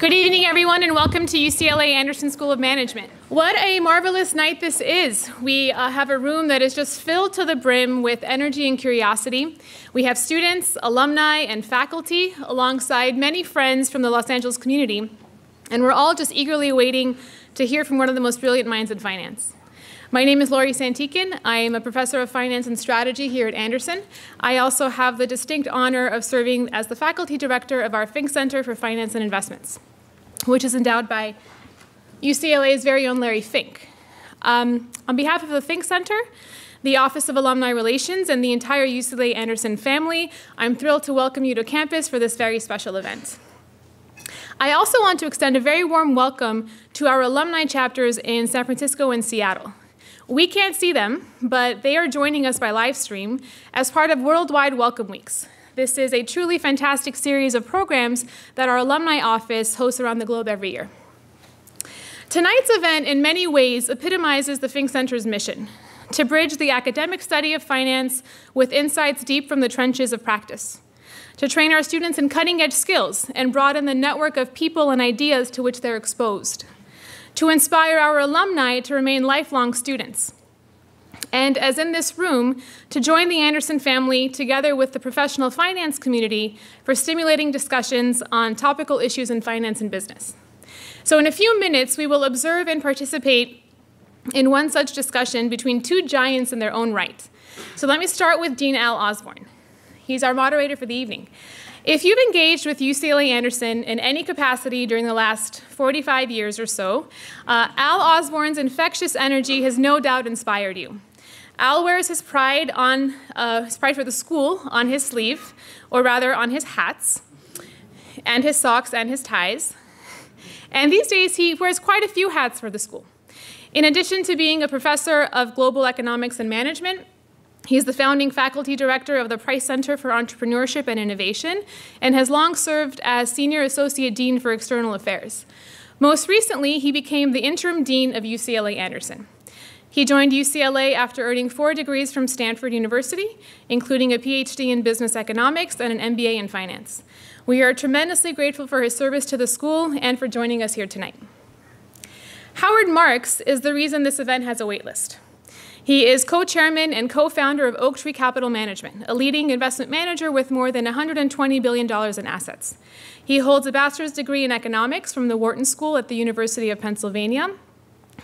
Good evening, everyone, and welcome to UCLA Anderson School of Management. What a marvelous night this is. We uh, have a room that is just filled to the brim with energy and curiosity. We have students, alumni, and faculty, alongside many friends from the Los Angeles community, and we're all just eagerly waiting to hear from one of the most brilliant minds in finance. My name is Laurie Santikin. I am a professor of finance and strategy here at Anderson. I also have the distinct honor of serving as the faculty director of our Fink Center for Finance and Investments, which is endowed by UCLA's very own Larry Fink. Um, on behalf of the Fink Center, the Office of Alumni Relations, and the entire UCLA Anderson family, I'm thrilled to welcome you to campus for this very special event. I also want to extend a very warm welcome to our alumni chapters in San Francisco and Seattle. We can't see them, but they are joining us by live stream as part of Worldwide Welcome Weeks. This is a truly fantastic series of programs that our alumni office hosts around the globe every year. Tonight's event, in many ways, epitomizes the Fink Center's mission to bridge the academic study of finance with insights deep from the trenches of practice, to train our students in cutting edge skills and broaden the network of people and ideas to which they're exposed to inspire our alumni to remain lifelong students. And as in this room, to join the Anderson family together with the professional finance community for stimulating discussions on topical issues in finance and business. So, in a few minutes, we will observe and participate in one such discussion between two giants in their own right. So, let me start with Dean Al Osborne. He's our moderator for the evening. If you've engaged with UCLA Anderson in any capacity during the last 45 years or so, uh, Al Osborne's infectious energy has no doubt inspired you. Al wears his pride on uh, his pride for the school on his sleeve, or rather on his hats, and his socks and his ties. And these days he wears quite a few hats for the school. In addition to being a professor of global economics and management, He's the founding faculty director of the Price Center for Entrepreneurship and Innovation and has long served as Senior Associate Dean for External Affairs. Most recently, he became the interim dean of UCLA Anderson. He joined UCLA after earning four degrees from Stanford University, including a PhD in business economics and an MBA in finance. We are tremendously grateful for his service to the school and for joining us here tonight. Howard Marks is the reason this event has a waitlist. He is co-chairman and co-founder of Oaktree Capital Management, a leading investment manager with more than $120 billion in assets. He holds a bachelor's degree in economics from the Wharton School at the University of Pennsylvania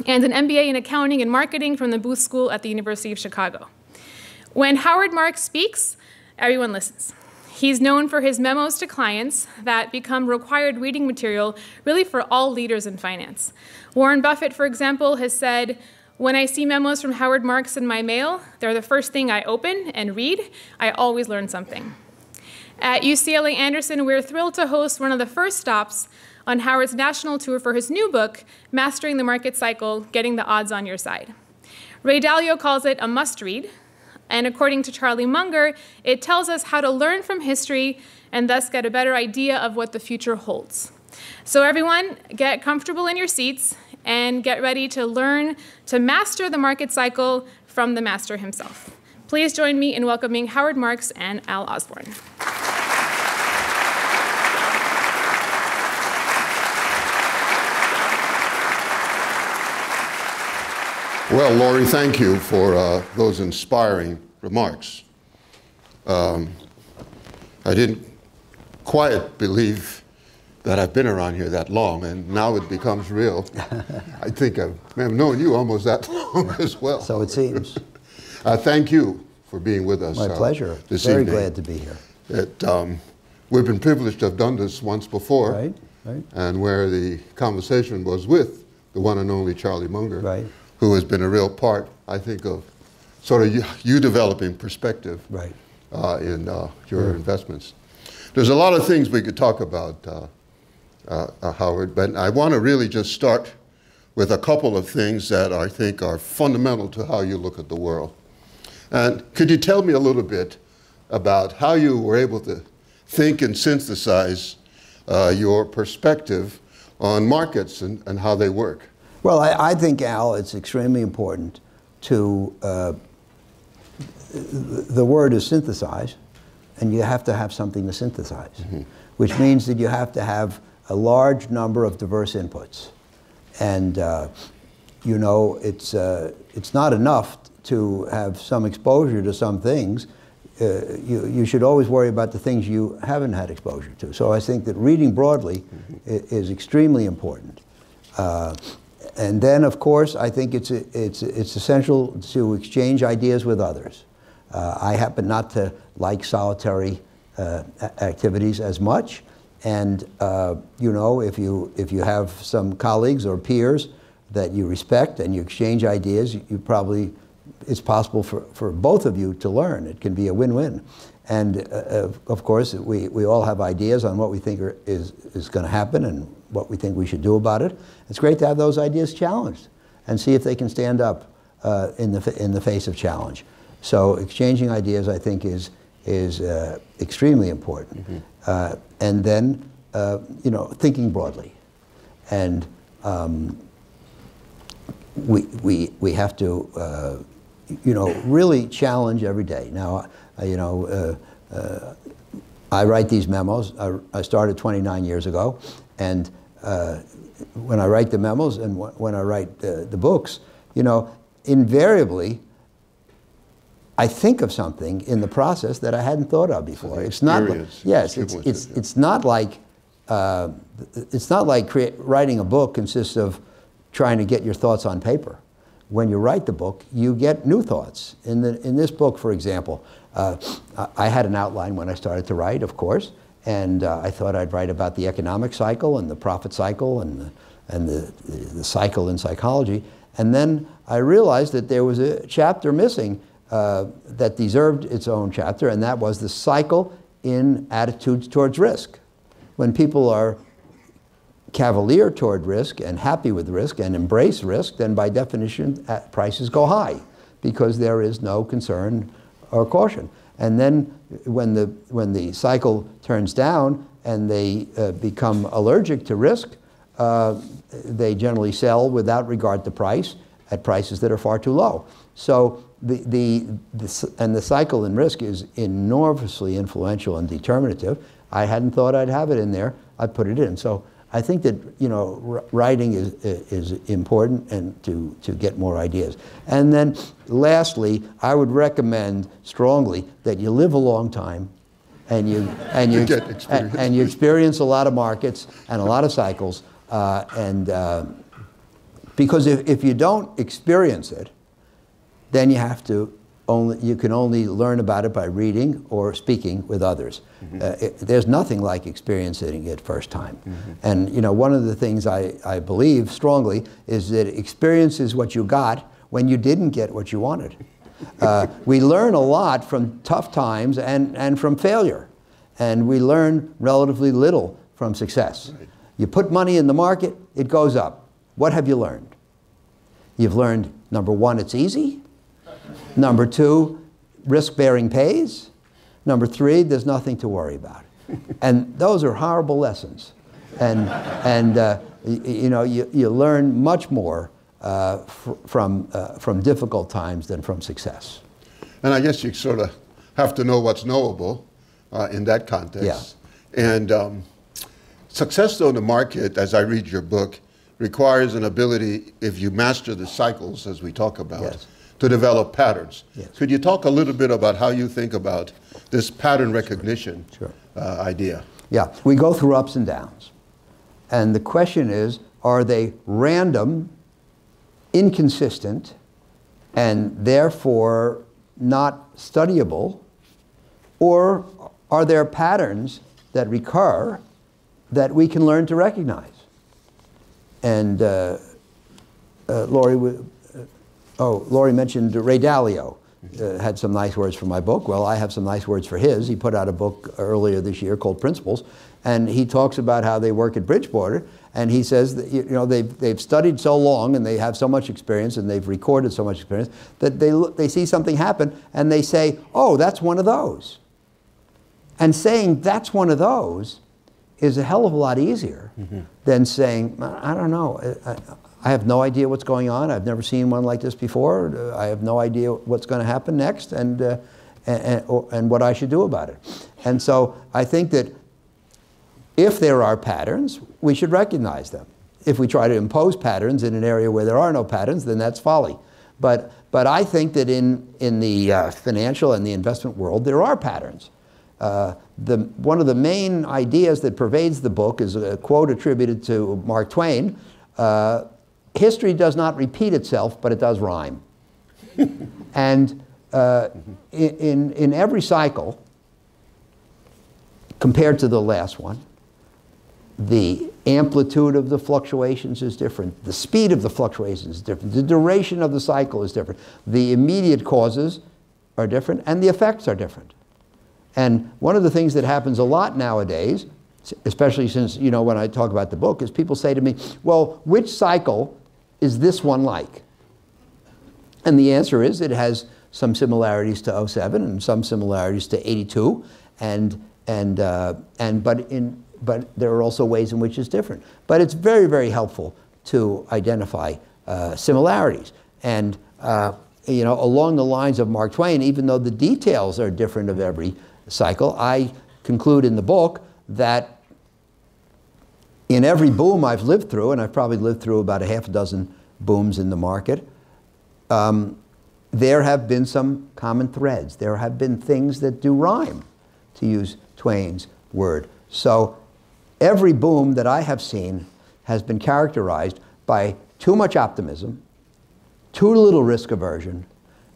and an MBA in accounting and marketing from the Booth School at the University of Chicago. When Howard Marks speaks, everyone listens. He's known for his memos to clients that become required reading material really for all leaders in finance. Warren Buffett, for example, has said, when I see memos from Howard Marks in my mail, they're the first thing I open and read. I always learn something. At UCLA Anderson, we're thrilled to host one of the first stops on Howard's national tour for his new book, Mastering the Market Cycle Getting the Odds on Your Side. Ray Dalio calls it a must read, and according to Charlie Munger, it tells us how to learn from history and thus get a better idea of what the future holds. So, everyone, get comfortable in your seats and get ready to learn to master the market cycle from the master himself. Please join me in welcoming Howard Marks and Al Osborne. Well, Laurie, thank you for uh, those inspiring remarks. Um, I didn't quite believe that I've been around here that long, and now it becomes real. I think I've, I've, known you almost that long as well. So it seems. uh, thank you for being with us. My uh, pleasure. This Very evening. glad to be here. It, um, we've been privileged to have done this once before, right, right. and where the conversation was with the one and only Charlie Munger, right. Who has been a real part, I think, of sort of you, you developing perspective right. uh, in uh, your investments. There's a lot of things we could talk about. Uh, uh, uh, Howard, but I want to really just start with a couple of things that I think are fundamental to how you look at the world. And could you tell me a little bit about how you were able to think and synthesize uh, your perspective on markets and, and how they work? Well, I, I think, Al, it's extremely important to, uh, the word is synthesize, and you have to have something to synthesize, mm -hmm. which means that you have to have a large number of diverse inputs. And, uh, you know, it's, uh, it's not enough to have some exposure to some things. Uh, you, you should always worry about the things you haven't had exposure to. So I think that reading broadly mm-hmm. is extremely important. And then, of course, I think it's, it's, it's essential to exchange ideas with others. Uh, I happen not to like solitary uh, activities as much. And, uh, you know, if you, if you have some colleagues or peers that you respect and you exchange ideas, you probably, it's possible for, for both of you to learn. It can be a win-win. And, uh, of course, we, we all have ideas on what we think are, is, is going to happen and what we think we should do about it. It's great to have those ideas challenged and see if they can stand up uh, in, the, in the face of challenge. So exchanging ideas, I think, is, is uh, extremely important. Mm -hmm. and then, uh, you know, thinking broadly. And um, we, we, we have to, uh, you know, really challenge every day. Now, you know, I write these memos. I, I started 29 years ago, and uh, when I write the memos and when I write the, the books, you know, invariably, I think of something in the process that I hadn't thought of before. It's not like, yes, it's, it's, it's not like uh, it's not like writing a book consists of trying to get your thoughts on paper. When you write the book, you get new thoughts. In, the, in this book, for example, uh, I had an outline when I started to write, of course, and uh, I thought I'd write about the economic cycle and the profit cycle and the, and the, the, cycle in psychology. And then I realized that there was a chapter missing uh, that deserved its own chapter, and that was the cycle in attitudes towards risk. When people are cavalier toward risk and happy with risk and embrace risk, then by definition uh, prices go high because there is no concern or caution. And then when the, when the cycle turns down and they uh, become allergic to risk, uh, they generally sell without regard to price at prices that are far too low. So the, the, the, and the cycle in risk is enormously influential and determinative. I hadn't thought I'd have it in there. I put it in. So I think that you know writing is is important and to to get more ideas. And then lastly, I would recommend strongly that you live a long time, and you and you, you and, and, you experience a lot of markets and a lot of cycles. Uh, and uh, because if if you don't experience it, then you have to only, you can only learn about it by reading or speaking with others. Mm -hmm. uh, it, there's nothing like experiencing it first time. Mm -hmm. And you know, one of the things I, I believe strongly is that experience is what you got when you didn't get what you wanted. Uh, we learn a lot from tough times and, and from failure. And we learn relatively little from success. Right. You put money in the market, it goes up. What have you learned? You've learned, number one, it's easy. Number two, risk bearing pays. Number three, there's nothing to worry about. and those are horrible lessons. And, and uh, you, know, you, you learn much more uh, fr from, uh, from difficult times than from success. And I guess you sort of have to know what's knowable uh, in that context. Yeah. And um, success, though, in the market, as I read your book, requires an ability, if you master the cycles, as we talk about, yes to develop patterns. Yes. Could you talk a little bit about how you think about this pattern recognition sure. uh, idea? Yeah, we go through ups and downs. And the question is, are they random, inconsistent, and therefore not studyable, or are there patterns that recur that we can learn to recognize? And uh, uh, Laurie Oh, Laurie mentioned Ray Dalio. Uh, had some nice words for my book. Well, I have some nice words for his. He put out a book earlier this year called Principles, and he talks about how they work at Bridgewater. And he says that you know they've they've studied so long and they have so much experience and they've recorded so much experience that they look, they see something happen and they say, "Oh, that's one of those." And saying that's one of those is a hell of a lot easier mm -hmm. than saying, "I don't know." I, I have no idea what's going on. I've never seen one like this before. Uh, I have no idea what's going to happen next and, uh, and, and, and, what I should do about it. And so I think that if there are patterns, we should recognize them. If we try to impose patterns in an area where there are no patterns, then that's folly. But, but I think that in, in the uh, financial and the investment world, there are patterns. Uh, the, one of the main ideas that pervades the book is a quote attributed to Mark Twain. Uh, History does not repeat itself, but it does rhyme. and uh, in, in every cycle, compared to the last one, the amplitude of the fluctuations is different. The speed of the fluctuations is different. The duration of the cycle is different. The immediate causes are different, and the effects are different. And one of the things that happens a lot nowadays, especially since, you know, when I talk about the book, is people say to me, well, which cycle is this one like? And the answer is it has some similarities to 07 and some similarities to 82, and, and, uh, and, but, in, but there are also ways in which it's different. But it's very, very helpful to identify uh, similarities. And uh, you know, along the lines of Mark Twain, even though the details are different of every cycle. I conclude in the book that in every boom I've lived through, and I've probably lived through about a half a dozen booms in the market, um, there have been some common threads. There have been things that do rhyme, to use Twain's word. So every boom that I have seen has been characterized by too much optimism, too little risk aversion,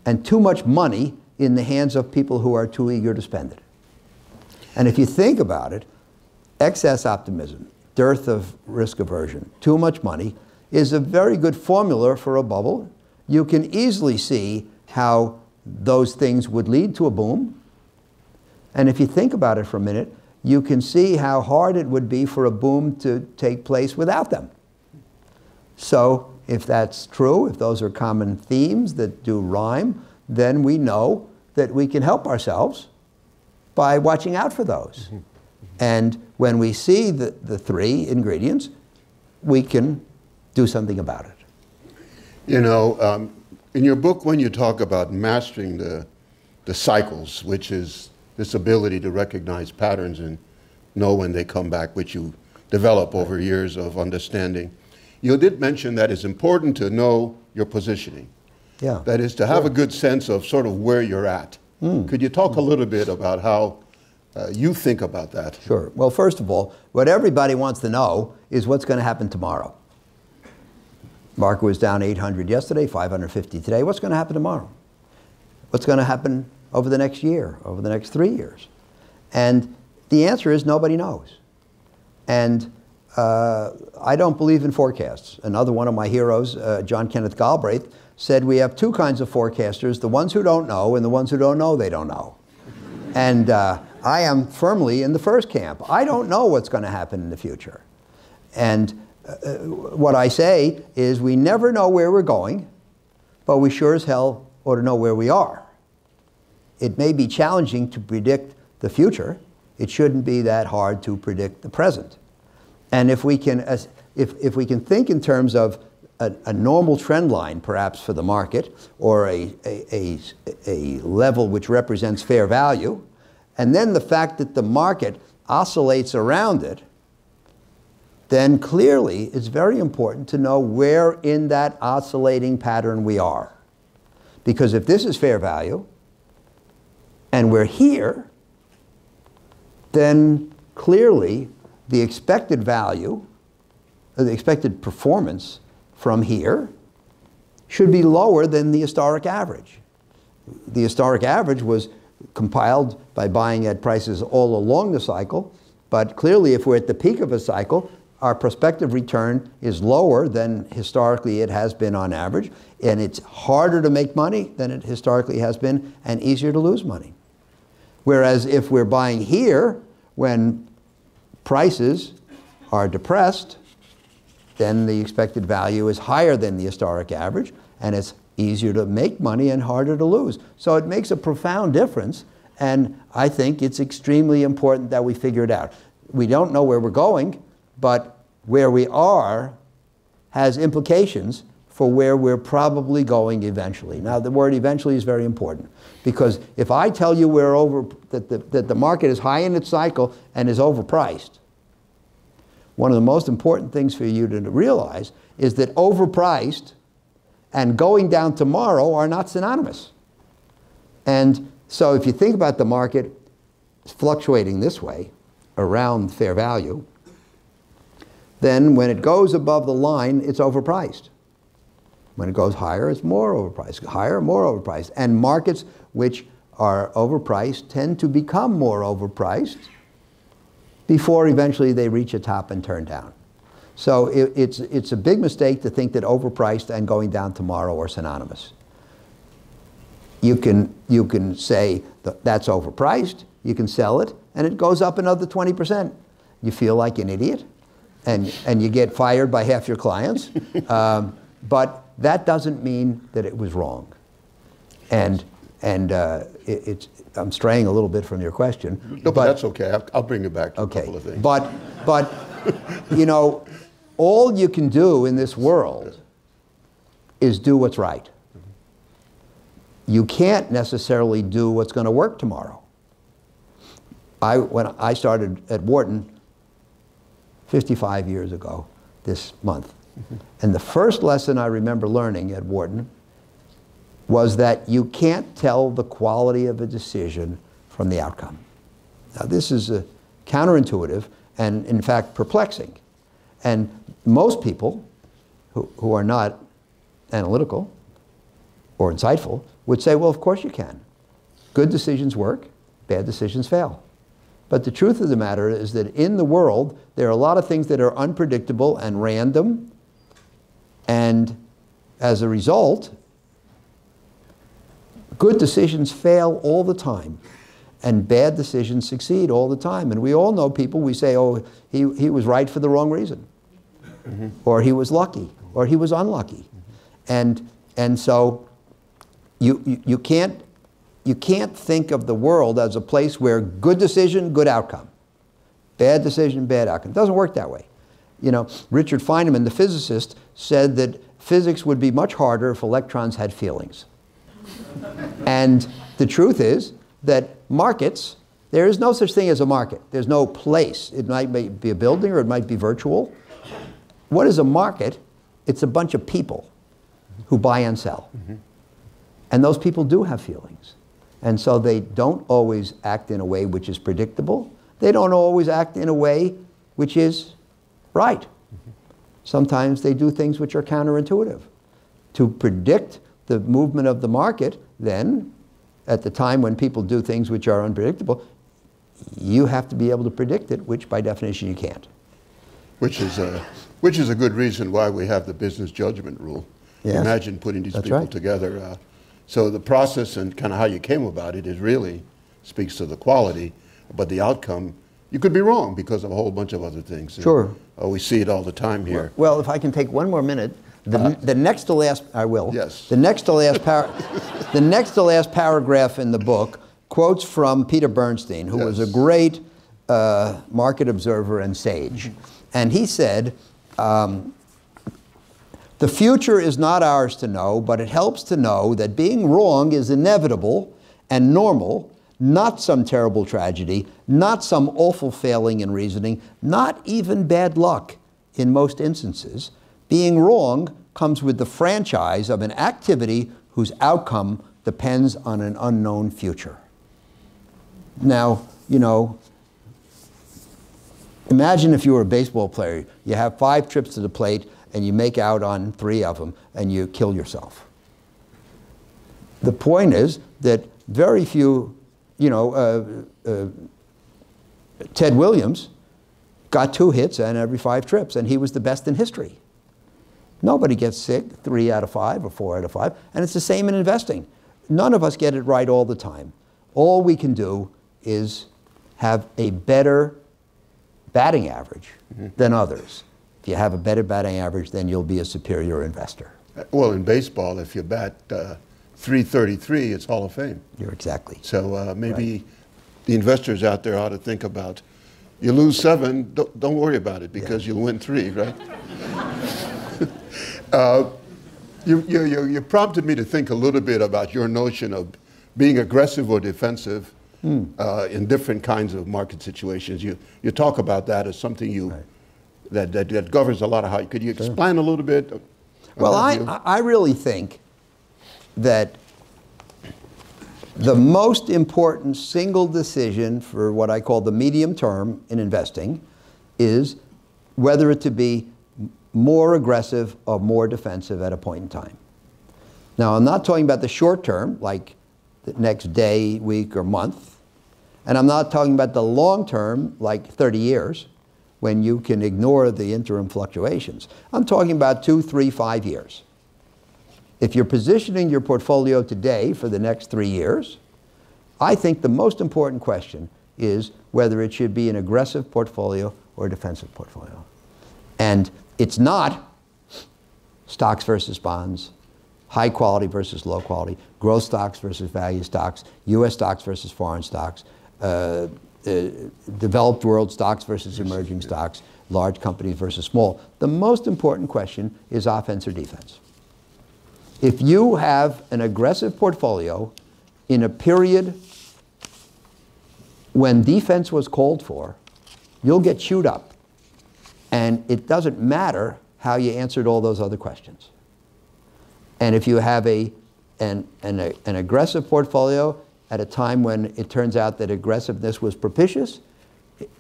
and too much money in the hands of people who are too eager to spend it. And if you think about it, excess optimism, dearth of risk aversion, too much money is a very good formula for a bubble. You can easily see how those things would lead to a boom. And if you think about it for a minute, you can see how hard it would be for a boom to take place without them. So if that's true, if those are common themes that do rhyme, then we know that we can help ourselves by watching out for those. Mm -hmm. And when we see the, the three ingredients, we can do something about it. You know, um, in your book, when you talk about mastering the, the cycles, which is this ability to recognize patterns and know when they come back, which you develop over years of understanding, you did mention that it's important to know your positioning. Yeah. That is to have a good sense of sort of where you're at. Mm. Could you talk a little bit about how uh, you think about that? Sure. Well, first of all, what everybody wants to know is what's going to happen tomorrow. Market was down 800 yesterday, 550 today. What's going to happen tomorrow? What's going to happen over the next year, over the next three years? And the answer is nobody knows. And uh, I don't believe in forecasts. Another one of my heroes, uh, John Kenneth Galbraith, said we have two kinds of forecasters, the ones who don't know and the ones who don't know they don't know. And uh, I am firmly in the first camp. I don't know what's going to happen in the future. And uh, uh, what I say is we never know where we're going, but we sure as hell ought to know where we are. It may be challenging to predict the future. It shouldn't be that hard to predict the present. And if we can, if, if we can think in terms of a, a, normal trend line, perhaps, for the market, or a, a, a, level which represents fair value, and then the fact that the market oscillates around it, then clearly it's very important to know where in that oscillating pattern we are. Because if this is fair value, and we're here, then clearly the expected value, uh, the expected performance from here should be lower than the historic average. The historic average was compiled by buying at prices all along the cycle, but clearly if we're at the peak of a cycle, our prospective return is lower than historically it has been on average, and it's harder to make money than it historically has been, and easier to lose money. Whereas if we're buying here, when prices are depressed, then the expected value is higher than the historic average, and it's easier to make money and harder to lose. So it makes a profound difference, and I think it's extremely important that we figure it out. We don't know where we're going, but where we are has implications for where we're probably going eventually. Now, the word eventually is very important because if I tell you we're over, that the, that the market is high in its cycle and is overpriced, one of the most important things for you to realize is that overpriced and going down tomorrow are not synonymous. And so if you think about the market fluctuating this way around fair value, then when it goes above the line, it's overpriced. When it goes higher, it's more overpriced. Higher, more overpriced. And markets which are overpriced tend to become more overpriced before eventually they reach a top and turn down. So it, it's, it's a big mistake to think that overpriced and going down tomorrow are synonymous. You can, you can say that that's overpriced, you can sell it, and it goes up another 20%. You feel like an idiot, and, and you get fired by half your clients. Um, but that doesn't mean that it was wrong. And, and uh, it, it's, I'm straying a little bit from your question. No, but, that's okay. I'll, I'll, bring it back to okay. a couple of things. But, but you know, all you can do in this world is do what's right. You can't necessarily do what's going to work tomorrow. I, when I started at Wharton 55 years ago this month, and the first lesson I remember learning at Wharton was that you can't tell the quality of a decision from the outcome. Now, this is a counterintuitive and, in fact, perplexing. And most people who, who are not analytical or insightful would say, well, of course you can. Good decisions work, bad decisions fail. But the truth of the matter is that in the world, there are a lot of things that are unpredictable and random and as a result, good decisions fail all the time. And bad decisions succeed all the time. And we all know people, we say, oh, he, he was right for the wrong reason. Mm -hmm. Or he was lucky. Or he was unlucky. Mm -hmm. And, and so you, you, you, can't, you can't think of the world as a place where good decision, good outcome. Bad decision, bad outcome. It doesn't work that way. You know, Richard Feynman, the physicist, said that physics would be much harder if electrons had feelings. and the truth is that markets, there is no such thing as a market. There's no place. It might be a building or it might be virtual. What is a market? It's a bunch of people who buy and sell. Mm -hmm. And those people do have feelings. And so they don't always act in a way which is predictable. They don't always act in a way which is right. Sometimes they do things which are counterintuitive. To predict the movement of the market, then, at the time when people do things which are unpredictable, you have to be able to predict it, which by definition you can't. Which is a, which is a good reason why we have the business judgment rule. Yes. Imagine putting these That's people right. together. Uh, so the process and kind of how you came about it is really speaks to the quality, but the outcome you could be wrong because of a whole bunch of other things. Sure. uh, we see it all the time here. Well, if I can take one more minute, the, uh, the next to last, I will. Yes. The next to last, par- the next to last paragraph in the book quotes from Peter Bernstein, who yes. was a great uh, market observer and sage. And he said, um, the future is not ours to know, but it helps to know that being wrong is inevitable and normal not some terrible tragedy, not some awful failing in reasoning, not even bad luck in most instances. Being wrong comes with the franchise of an activity whose outcome depends on an unknown future. Now, you know, imagine if you were a baseball player. You have five trips to the plate and you make out on three of them and you kill yourself. The point is that very few you know, uh, uh, Ted Williams got two hits on every five trips, and he was the best in history. Nobody gets sick three out of five or four out of five, and it's the same in investing. None of us get it right all the time. All we can do is have a better batting average mm -hmm. than others. If you have a better batting average, then you'll be a superior investor. Well, in baseball, if you bat uh, 333, it's Hall of Fame. You're exactly. So uh, maybe right. the investors out there ought to think about you lose seven, don't, don't worry about it because yeah. you'll win three, right? uh, you, you, you, prompted me to think a little bit about your notion of being aggressive or defensive mm. uh, in different kinds of market situations. You, you talk about that as something you, right. that, that, that governs a lot of how. Could you explain a little bit? Well, I? I really think that the most important single decision for what I call the medium term in investing is whether it to be more aggressive or more defensive at a point in time. Now, I'm not talking about the short term, like the next day, week, or month. And I'm not talking about the long term, like 30 years, when you can ignore the interim fluctuations. I'm talking about two, three, five years. If you're positioning your portfolio today for the next three years, I think the most important question is whether it should be an aggressive portfolio or a defensive portfolio. And it's not stocks versus bonds, high quality versus low quality, growth stocks versus value stocks, US stocks versus foreign stocks, uh, uh, developed world stocks versus emerging stocks, large companies versus small. The most important question is offense or defense. If you have an aggressive portfolio in a period when defense was called for, you'll get chewed up. And it doesn't matter how you answered all those other questions. And if you have a, an, an, an aggressive portfolio at a time when it turns out that aggressiveness was propitious,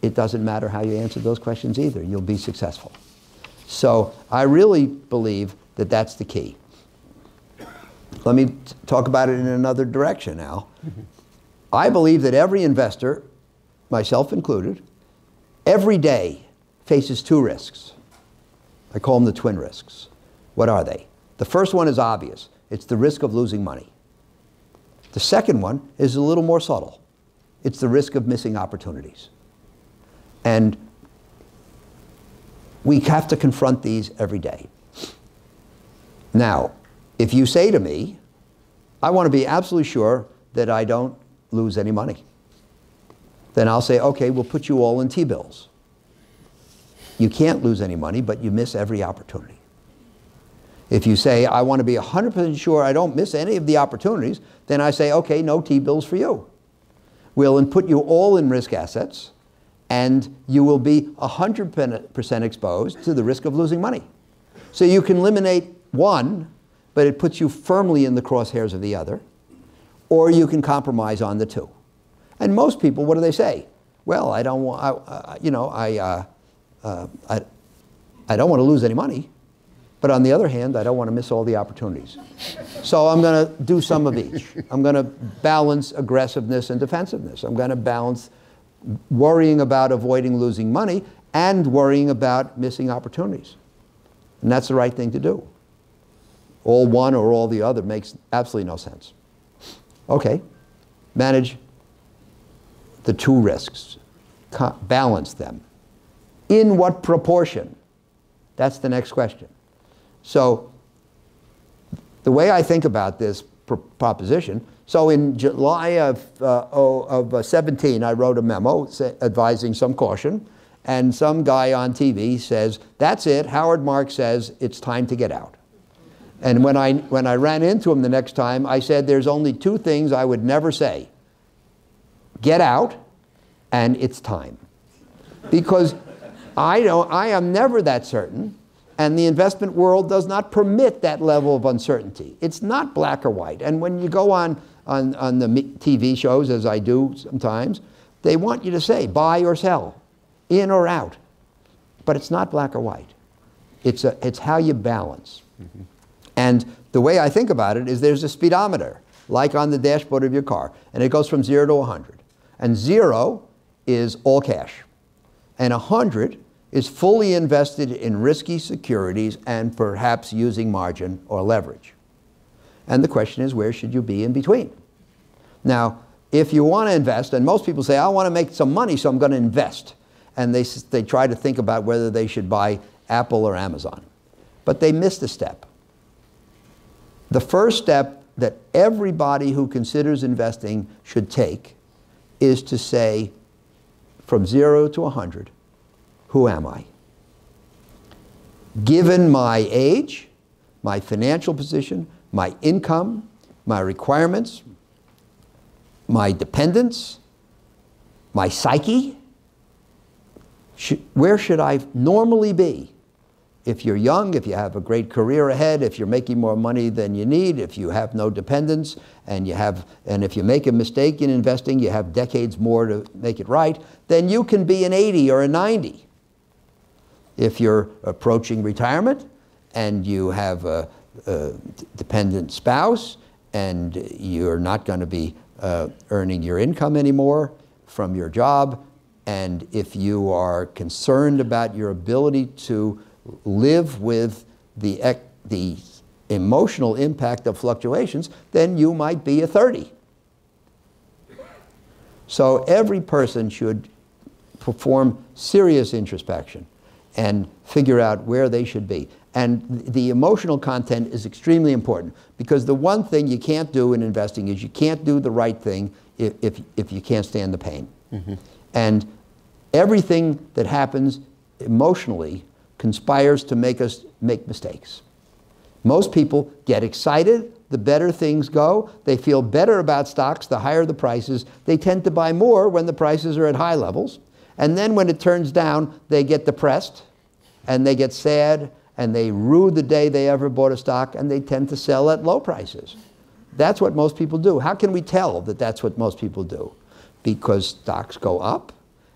it- doesn't matter how you answer those questions either. You'll be successful. So I really believe that that's the key. Let me t- talk about it in another direction now. I believe that every investor, myself included, every day faces two risks. I call them the twin risks. What are they? The first one is obvious it's the risk of losing money. The second one is a little more subtle it's the risk of missing opportunities. And we have to confront these every day. Now, if you say to me, I want to be absolutely sure that I don't lose any money, then I'll say, okay, we'll put you all in T bills. You can't lose any money, but you miss every opportunity. If you say, I want to be 100% sure I don't miss any of the opportunities, then I say, okay, no T bills for you. We'll put you all in risk assets, and you will be 100% exposed to the risk of losing money. So you can eliminate one, but it puts you firmly in the crosshairs of the other, or you can compromise on the two. And most people, what do they say? Well, I don't want, I, uh, you know, I, uh, uh, I, I don't want to lose any money, but on the other hand, I don't want to miss all the opportunities. So I'm going to do some of each. I'm going to balance aggressiveness and defensiveness. I'm going to balance worrying about avoiding losing money and worrying about missing opportunities. And that's the right thing to do. All one or all the other makes absolutely no sense. Okay, manage the two risks, balance them. In what proportion? That's the next question. So, the way I think about this pr- proposition, so in July of, uh, oh, of uh, 17, I wrote a memo advising some caution, and some guy on TV says, That's it, Howard Marks says it's time to get out. And when I, when I ran into him the next time, I said, There's only two things I would never say get out, and it's time. Because I, don't, I am never that certain, and the investment world does not permit that level of uncertainty. It's not black or white. And when you go on, on, on the TV shows, as I do sometimes, they want you to say buy or sell, in or out. But it's not black or white. It's, a, it's how you balance. Mm-hmm. And the way I think about it is there's a speedometer, like on the dashboard of your car, and it goes from zero to 100. And zero is all cash, and 100 is fully invested in risky securities and perhaps using margin or leverage. And the question is, where should you be in between? Now, if you want to invest, and most people say, I want to make some money, so I'm going to invest. And they, they try to think about whether they should buy Apple or Amazon. But they missed a step. The first step that everybody who considers investing should take is to say, from zero to 100, who am I? Given my age, my financial position, my income, my requirements, my dependents, my psyche, sh where should I normally be? If you're young, if you have a great career ahead, if you're making more money than you need, if you have no dependents, and you have, and if you make a mistake in investing, you have decades more to make it right, then you can be an 80 or a 90. If you're approaching retirement and you have a, a dependent spouse and you're not going to be uh, earning your income anymore from your job, and if you are concerned about your ability to live with the, the emotional impact of fluctuations, then you might be a 30. So every person should perform serious introspection and figure out where they should be. And the emotional content is extremely important because the one thing you can't do in investing is you can't do the right thing if, if, if you can't stand the pain. Mm -hmm. And everything that happens emotionally conspires to make us make mistakes. Most people get excited the better things go. They feel better about stocks the higher the prices. They tend to buy more when the prices are at high levels. And then when it turns down, they get depressed and they get sad and they rue the day they ever bought a stock and they tend to sell at low prices. That's what most people do. How can we tell that that's what most people do? Because stocks go up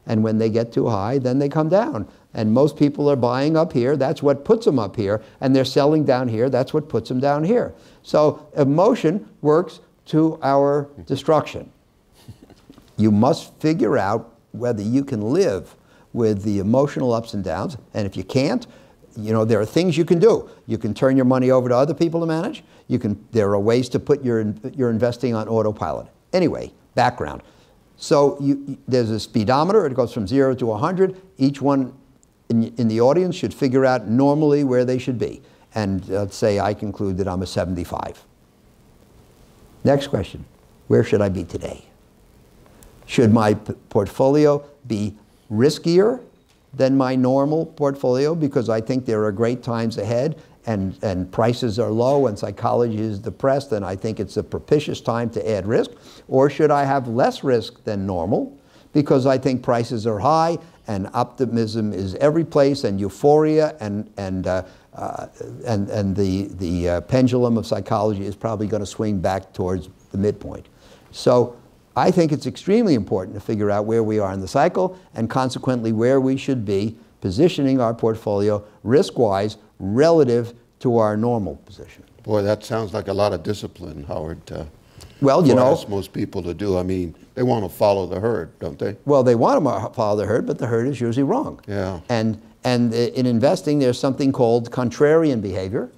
and when they get too high, then they come down. And most people are buying up here. That's what puts them up here. And they're selling down here. That's what puts them down here. So emotion works to our destruction. You must figure out whether you can live with the emotional ups and downs. And if you can't, you know, there are things you can do. You can turn your money over to other people to manage. You can, there are ways to put your, your investing on autopilot. Anyway, background. So you, there's a speedometer. It goes from 0 to 100. Each one in, in the audience should figure out normally where they should be. And let's say I conclude that I'm a 75. Next question. Where should I be today? Should my portfolio be riskier than my normal portfolio because I think there are great times ahead and, and prices are low and psychology is depressed and I think it's a propitious time to add risk? Or should I have less risk than normal because I think prices are high and optimism is every place and euphoria and, and, uh, uh, and, and the, the uh, pendulum of psychology is probably going to swing back towards the midpoint. So I think it's extremely important to figure out where we are in the cycle and consequently where we should be positioning our portfolio risk-wise relative to our normal position. Boy, that sounds like a lot of discipline, Howard. Well, you know, most people to do. I mean, they want to follow the herd, don't they? Well, they want to follow the herd, but the herd is usually wrong. Yeah. And and in investing, there's something called contrarian behavior,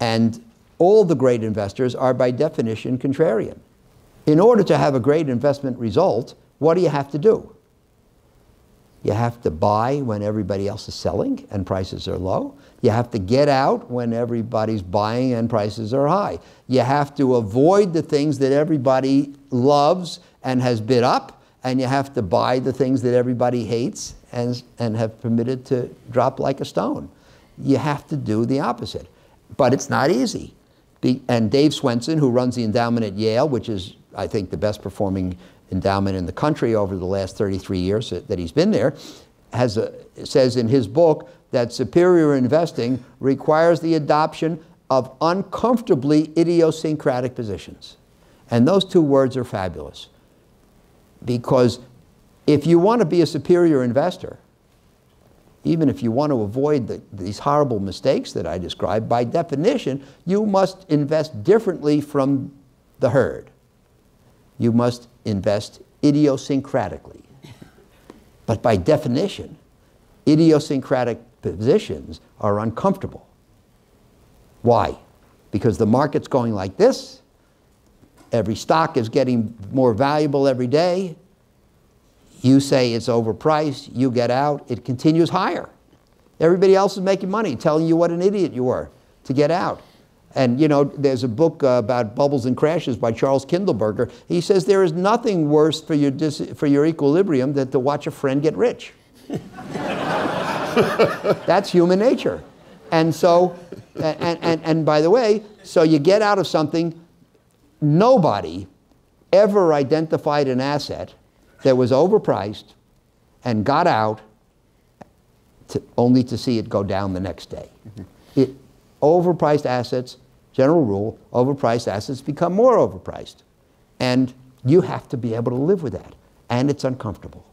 and all the great investors are by definition contrarian. In order to have a great investment result, what do you have to do? You have to buy when everybody else is selling and prices are low. You have to get out when everybody's buying and prices are high. You have to avoid the things that everybody loves and has bid up, and you have to buy the things that everybody hates and, and have permitted to drop like a stone. You have to do the opposite. But it's not easy. and Dave Swensen, who runs the endowment at Yale, which is, I think, the best performing endowment in the country over the last 33 years that he's been there, has a, says in his book that superior investing requires the adoption of uncomfortably idiosyncratic positions. And those two words are fabulous. Because if you want to be a superior investor, even if you want to avoid the, these horrible mistakes that I described, by definition, you must invest differently from the herd. You must invest idiosyncratically. But by definition, idiosyncratic positions are uncomfortable. Why? Because the market's going like this, every stock is getting more valuable every day. You say it's overpriced, you get out, it continues higher. Everybody else is making money, telling you what an idiot you were to get out. And you know, there's a book uh, about bubbles and crashes by Charles Kindleberger. He says there is nothing worse for your, for your equilibrium than to watch a friend get rich. That's human nature. And so, and, and, and by the way, so you get out of something, nobody ever identified an asset that was overpriced and got out to, only to see it go down the next day. Mm-hmm. It, overpriced assets, general rule, overpriced assets become more overpriced. And you have to be able to live with that. And it's uncomfortable.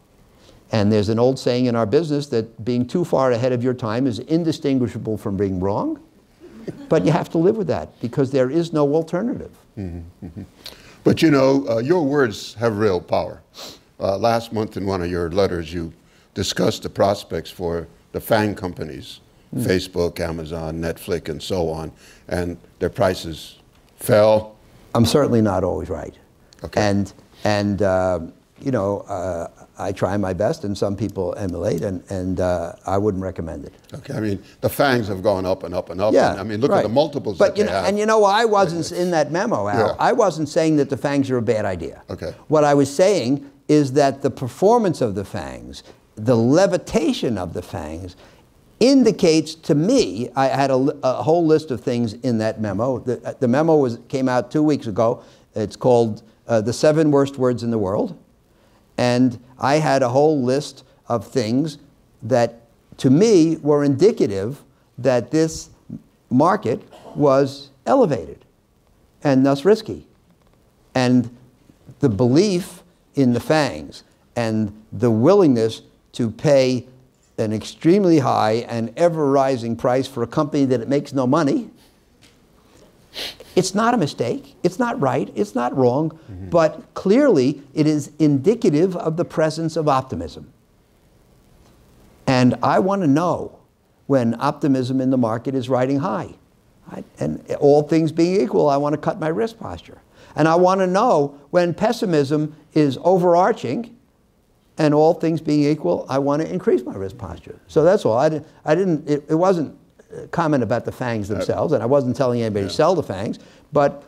And there's an old saying in our business that being too far ahead of your time is indistinguishable from being wrong. But you have to live with that because there is no alternative. But you know, uh, your words have real power. Uh, last month, in one of your letters, you discussed the prospects for the FANG companies Facebook, Amazon, Netflix, and so on, and their prices fell. I'm certainly not always right. Okay. And, and uh, you know, uh, I try my best, and some people emulate, and, and uh, I wouldn't recommend it. Okay, I mean, the FANGs have gone up and up and up. Yeah, and, I mean, look right. at the multiples but that you know, have. And you know, I wasn't in that memo, Al. Yeah. I wasn't saying that the fangs are a bad idea. Okay. What I was saying is that the performance of the fangs, the levitation of the fangs, indicates to me. I had a, a whole list of things in that memo. The, the memo was came out two weeks ago. It's called uh, "The Seven Worst Words in the World," and I had a whole list of things that, to me, were indicative that this market was elevated and thus risky. And the belief in the fangs and the willingness to pay an extremely high and ever rising price for a company that it makes no money. It's not a mistake. It's not right. It's not wrong. Mm-hmm. But clearly, it is indicative of the presence of optimism. And I want to know when optimism in the market is riding high. I, and all things being equal, I want to cut my risk posture. And I want to know when pessimism is overarching, and all things being equal, I want to increase my risk posture. So that's all. I, didn't, I didn't it, it wasn't comment about the fangs themselves, and I wasn't telling anybody to sell the fangs, but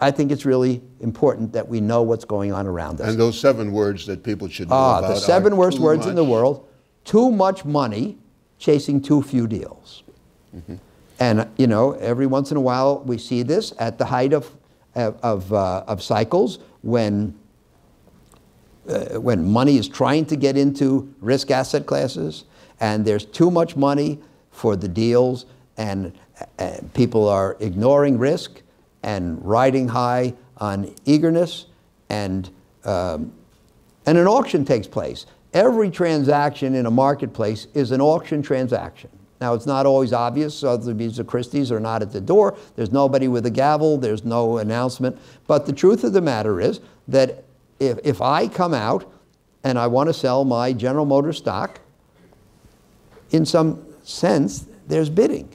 I think it's really important that we know what's going on around us. and those seven words that people should know Ah, about the seven worst words in the world. Too much money chasing too few deals. And, you know, every once in a while we see this at the height of, of, of, uh, of cycles when, uh, when money is trying to get into risk asset classes and there's too much money for the deals and, and people are ignoring risk and riding high on eagerness and um, and an auction takes place. Every transaction in a marketplace is an auction transaction. Now, it's not always obvious. Sotheby's or Christie's are not at the door. There's nobody with a gavel. There's no announcement. But the truth of the matter is that if, if I come out and I want to sell my General Motors stock, in some sense, there's bidding.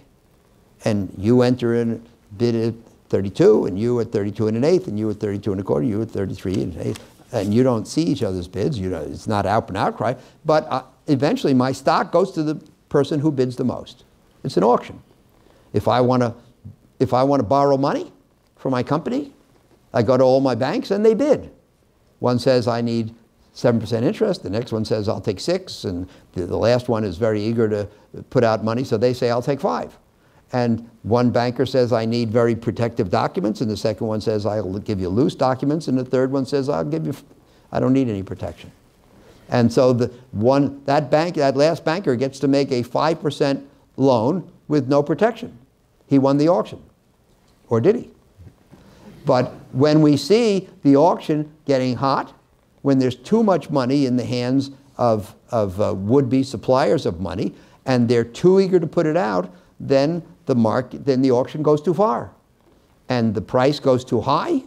And you enter in bid at 32, and you at 32 and an eighth, and you at 32 and a quarter, you at 33 and an eighth. And you don't see each other's bids. You know, it's not out and outcry. But uh, eventually, my stock goes to the person who bids the most. It's an auction. If I want to, if I want to borrow money for my company, I go to all my banks and they bid. One says I need 7% interest, the next one says I'll take six, and the, the last one is very eager to put out money, so they say I'll take five. And one banker says I need very protective documents, and the second one says I'll give you loose documents, and the third one says I'll give you, I don't need any protection. And so the one, that bank, that last banker gets to make a 5% loan with no protection. He won the auction. Or did he? But when we see the auction getting hot, when there's too much money in the hands of, of uh, would-be suppliers of money, and they're too eager to put it out, then the market, then the auction goes too far, and the price goes too high,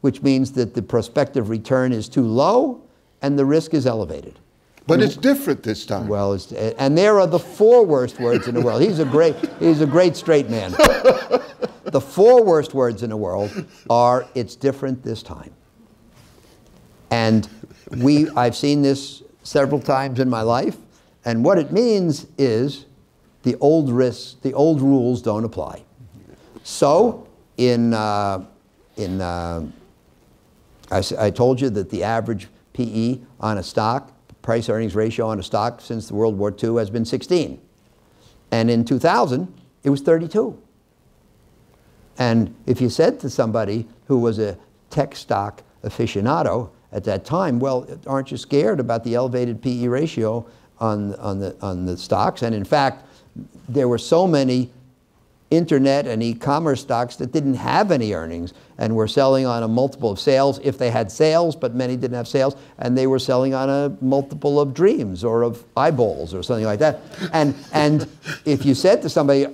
which means that the prospective return is too low, and the risk is elevated. But it's different this time. Well, it's, and there are the four worst words in the world. He's a great, he's a great straight man. the four worst words in the world are "It's different this time," and we, I've seen this several times in my life, and what it means is the old risks, the old rules don't apply. So, in uh, in uh, I, I told you that the average PE on a stock, price earnings ratio on a stock since the World War II has been 16. And in 2000, it was 32. And if you said to somebody who was a tech stock aficionado at that time, well, aren't you scared about the elevated PE ratio on, on, the, on the stocks. And in fact, there were so many internet and e-commerce stocks that didn't have any earnings and were selling on a multiple of sales if they had sales, but many didn't have sales, and they were selling on a multiple of dreams or of eyeballs or something like that. And, and if you said to somebody,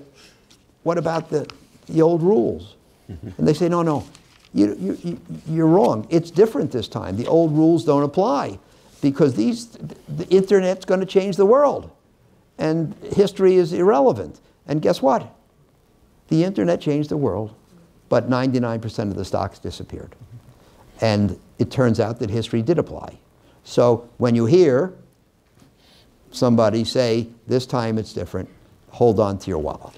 what about the, the old rules? And they say, no, no, you, you, you're wrong. It's different this time. The old rules don't apply because these, the internet's going to change the world. And history is irrelevant. And guess what? The internet changed the world, but 99% of the stocks disappeared. And it turns out that history did apply. So when you hear somebody say, this time it's different, hold on to your wallet.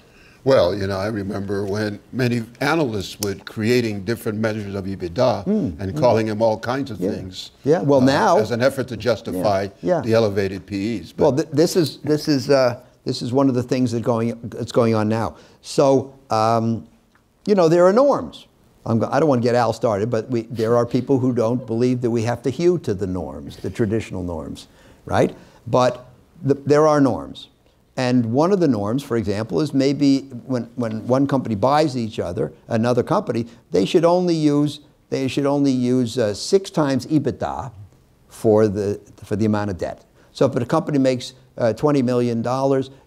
Well, you know, I remember when many analysts were creating different measures of EBITDA mm, and mm. calling them all kinds of yeah. things. Yeah, well, uh, now. As an effort to justify yeah. Yeah. the elevated PEs. But. Well, th this is, this, is, uh, this is one of the things that going, that's going on now. So, um, you know, there are norms. I'm, I do not want to get Al started, but we, there are people who don't believe that we have to hew to the norms, the traditional norms, right? But the, there are norms. And one of the norms, for example, is maybe when, when one company buys each other, another company, they should only use, they should only use uh, six times EBITDA for the, for the amount of debt. So if a company makes uh, $20 million,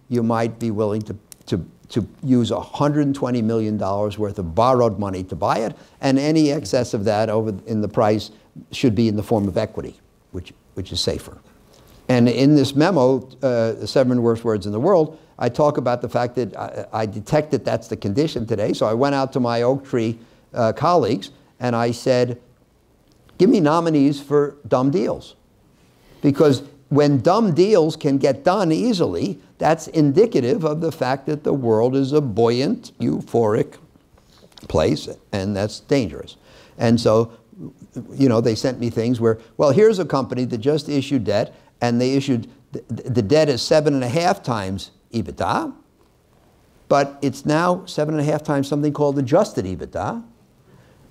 you might be willing to, to, to use $120 million worth of borrowed money to buy it, and any excess of that over in the price should be in the form of equity, which, which is safer. And in this memo, uh, seven worst words in the world, I talk about the fact that I, I detect that that's the condition today. So I went out to my Oaktree uh, colleagues and I said, give me nominees for dumb deals. Because when dumb deals can get done easily, that's indicative of the fact that the world is a buoyant, euphoric place, and that's dangerous. And so, you know, they sent me things where, well, here's a company that just issued debt and they issued, the, the debt is seven and a half times EBITDA, but it's now seven and a half times something called adjusted EBITDA.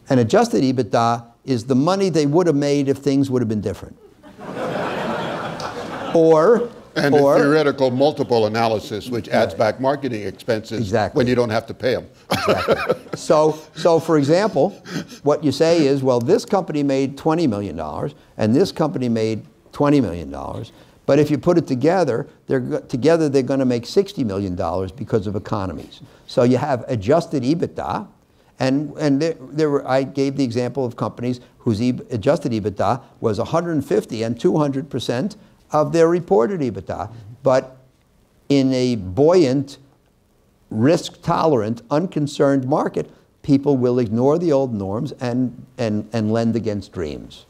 And adjusted EBITDA is the money they would have made if things would have been different. or and or, the theoretical multiple analysis, which adds back marketing expenses exactly. when you don't have to pay them. exactly. So, so, for example, what you say is, well, this company made $20 million, and this company made $20 million. But if you put it together, they're, together they're going to make $60 million because of economies. So you have adjusted EBITDA, and, and there, there were, I gave the example of companies whose adjusted EBITDA was 150 and 200% of their reported EBITDA. But in a buoyant, risk-tolerant, unconcerned market, people will ignore the old norms and, and, and lend against dreams.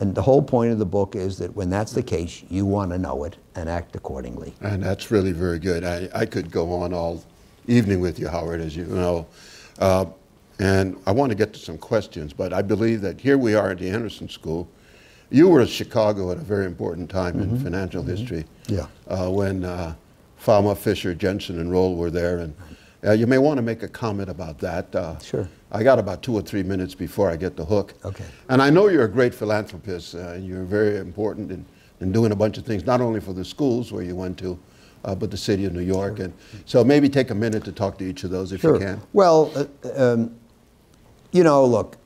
And the whole point of the book is that when that's the case, you want to know it and act accordingly. And that's really very good. I, I could go on all evening with you, Howard, as you know. Uh, and I want to get to some questions, but I believe that here we are at the Anderson School. You were in Chicago at a very important time mm -hmm. in mm-hmm. financial mm -hmm. history. Yeah. Uh, when uh, Fama, Fisher, Jensen, and Roll were there. And uh, you may want to make a comment about that. Uh, sure. I got about two or three minutes before I get the hook. Okay. And I know you're a great philanthropist. Uh, you're very important in, in doing a bunch of things, not only for the schools where you went to, uh, but the city of New York. Sure. And so maybe take a minute to talk to each of those if sure. you can. Well, uh, um, you know, look,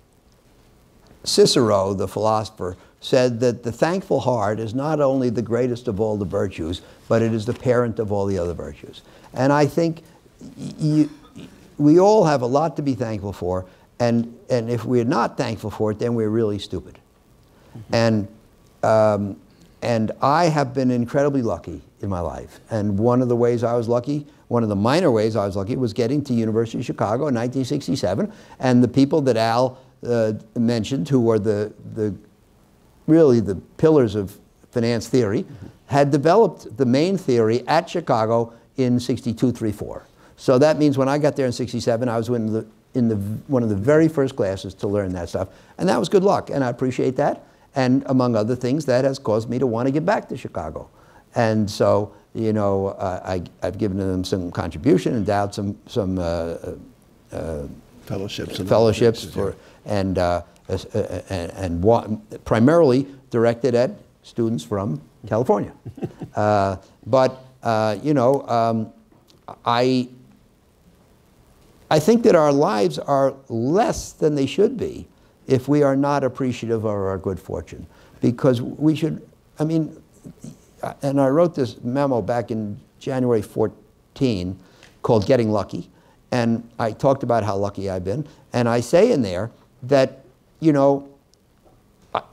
Cicero, the philosopher, said that the thankful heart is not only the greatest of all the virtues, but it is the parent of all the other virtues. And I think you, we all have a lot to be thankful for, and, and if we're not thankful for it, then we're really stupid. Mm -hmm. And, um, and I have been incredibly lucky in my life. And one of the ways I was lucky, one of the minor ways I was lucky, was getting to University of Chicago in 1967. And the people that Al uh, mentioned, who were the, the really the pillars of finance theory, mm -hmm. had developed the main theory at Chicago in 62, 3, 4. So that means when I got there in 67, I was in, the, in the, one of the very first classes to learn that stuff. And that was good luck, and I appreciate that. And among other things, that has caused me to want to get back to Chicago. And so, you know, uh, I, I've given them some contribution, endowed some, some uh, uh, uh fellowships, fellowships for, and, uh, uh, and, and primarily directed at students from California. Uh, but, uh, you know, um, I, I think that our lives are less than they should be if we are not appreciative of our good fortune. Because we should, I mean, and I wrote this memo back in January 14 called Getting Lucky. And I talked about how lucky I've been. And I say in there that, you know,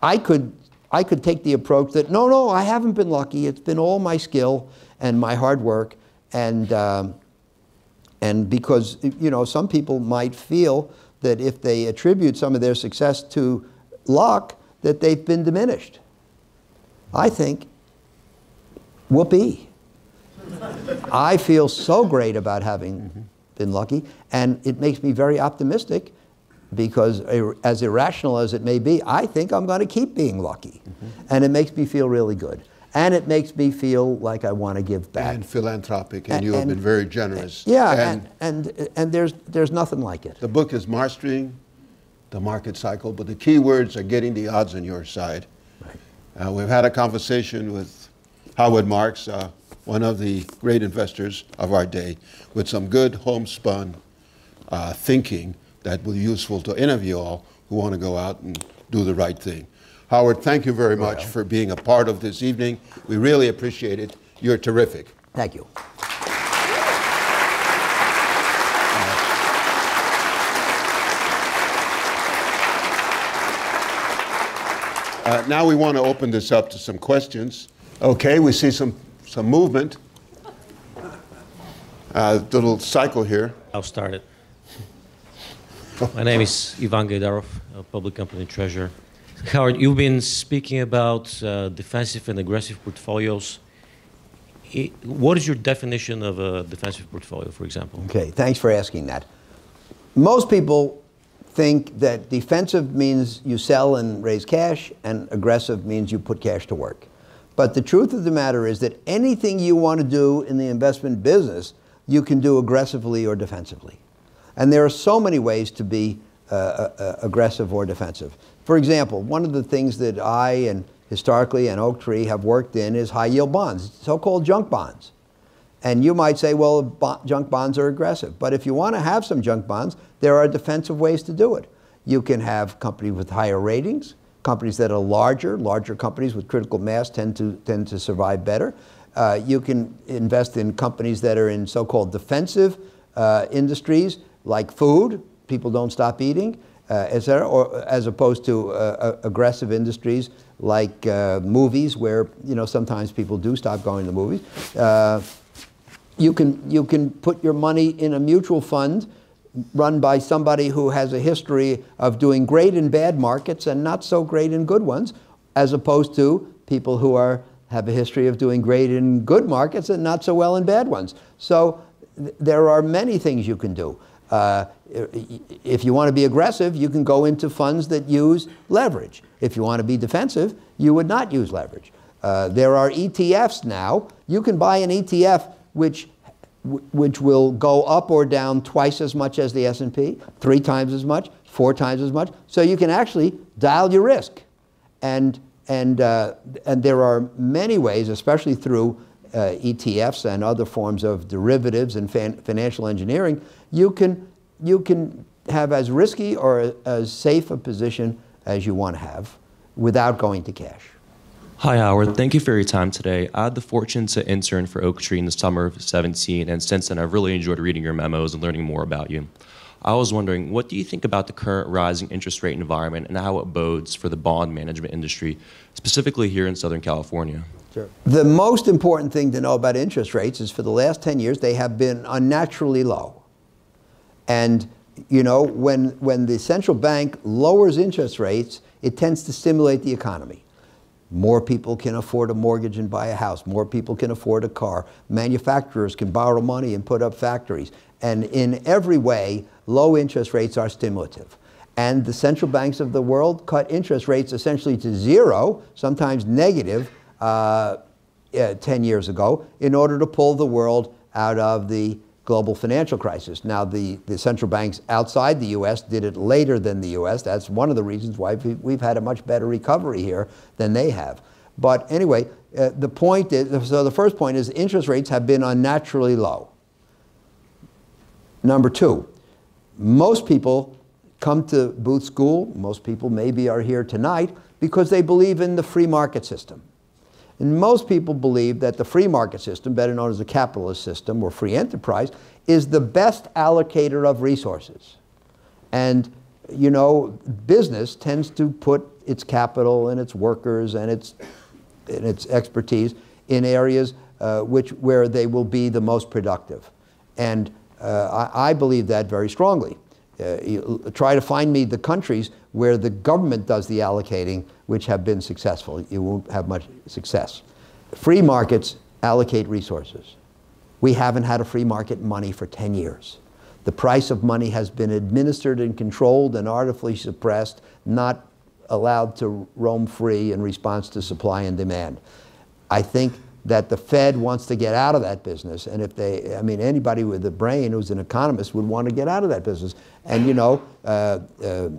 I could, I could take the approach that, no, no, I haven't been lucky. It's been all my skill and my hard work. And, um, and because, you know, some people might feel that if they attribute some of their success to luck, that they've been diminished. I think, whoopee. I feel so great about having been lucky, and it makes me very optimistic because as irrational as it may be, I think I'm going to keep being lucky. Mm -hmm. And it makes me feel really good. And it makes me feel like I want to give back. And philanthropic, and, and you have and, been very generous. Yeah, and, and, and, there's, there's nothing like it. The book is Mastering the Market Cycle, but the key words are getting the odds on your side. Right. Uh, we've had a conversation with Howard Marks, uh, one of the great investors of our day, with some good homespun uh, thinking that will be useful to any of you all who want to go out and do the right thing. Howard, thank you very much for being a part of this evening. We really appreciate it. You're terrific. Thank you. Uh, now we want to open this up to some questions. Okay, we see some, some movement. Uh, little cycle here. I'll start it. My name is Ivan Gaidarov, a public company treasurer. Howard, you've been speaking about uh, defensive and aggressive portfolios. What is your definition of a defensive portfolio, for example? Okay, thanks for asking that. Most people think that defensive means you sell and raise cash, and aggressive means you put cash to work. But the truth of the matter is that anything you want to do in the investment business, you can do aggressively or defensively. And there are so many ways to be uh, uh, uh, aggressive or defensive. For example, one of the things that I and historically and Oaktree have worked in is high yield bonds, so-called junk bonds. And you might say, well, bo junk bonds are aggressive. But if you want to have some junk bonds, there are defensive ways to do it. You can have companies with higher ratings. Companies that are larger, larger companies with critical mass tend to, tend to survive better. Uh, you can invest in companies that are in so-called defensive uh, industries like food, people don't stop eating, uh, et cetera, or as opposed to uh, aggressive industries like uh, movies where you know, sometimes people do stop going to movies. Uh, you, can, you can put your money in a mutual fund run by somebody who has a history of doing great in bad markets and not so great in good ones, as opposed to people who are, have a history of doing great in good markets and not so well in bad ones. So th there are many things you can do. Uh, if you want to be aggressive, you can go into funds that use leverage. If you want to be defensive, you would not use leverage. Uh, there are ETFs now. You can buy an ETF which which will go up or down twice as much as the S&P, three times as much, four times as much. So you can actually dial your risk. And, and, uh, and there are many ways, especially through uh, ETFs and other forms of derivatives and financial engineering, you can, you can have as risky or as safe a position as you want to have without going to cash. Hi, Howard. Thank you for your time today. I had the fortune to intern for Oaktree in the summer of 17, and since then I've really enjoyed reading your memos and learning more about you. I was wondering, what do you think about the current rising interest rate environment and how it bodes for the bond management industry, specifically here in Southern California? Sure. The most important thing to know about interest rates is for the last 10 years, they have been unnaturally low. And, you know, when, when the central bank lowers interest rates, it tends to stimulate the economy. More people can afford a mortgage and buy a house. More people can afford a car. Manufacturers can borrow money and put up factories. And in every way, low interest rates are stimulative. And the central banks of the world cut interest rates essentially to zero, sometimes negative, uh, uh, 10 years ago, in order to pull the world out of the global financial crisis. Now, the, the central banks outside the U.S. did it later than the U.S. That's one of the reasons why we've had a much better recovery here than they have. But anyway, uh, the point is, so the first point is interest rates have been unnaturally low. Number two, most people come to Booth School, most people maybe are here tonight, because they believe in the free market system. And most people believe that the free market system, better known as the capitalist system or free enterprise, is the best allocator of resources. And, you know, business tends to put its capital and its workers and its, and its expertise in areas uh, which, where they will be the most productive. And uh, I, I, believe that very strongly. Uh, try to find me the countries where the government does the allocating which have been successful. You won't have much success. Free markets allocate resources. We haven't had a free market money for 10 years. The price of money has been administered and controlled and artificially suppressed, not allowed to roam free in response to supply and demand. I think that the Fed wants to get out of that business. And if they, I mean, anybody with a brain who's an economist would want to get out of that business. And you know, uh, uh,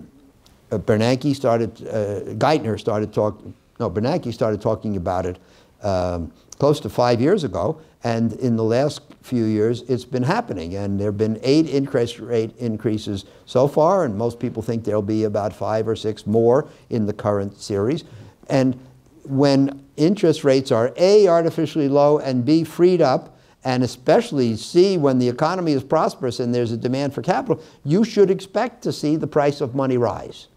Bernanke started, uh, Geithner started talking, no, Bernanke started talking about it um, close to five years ago. And in the last few years, it's been happening. And there have been eight interest rate increases so far. And most people think there'll be about five or six more in the current series. And when interest rates are A, artificially low, and B, freed up, and especially C, when the economy is prosperous and there's a demand for capital, you should expect to see the price of money rise.